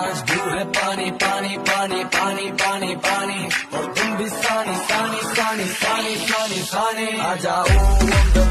मजबूर है पानी पानी पानी पानी पानी पानी। और तुम भी सानी सानी सानी सानी सानी सानी। आ जाओ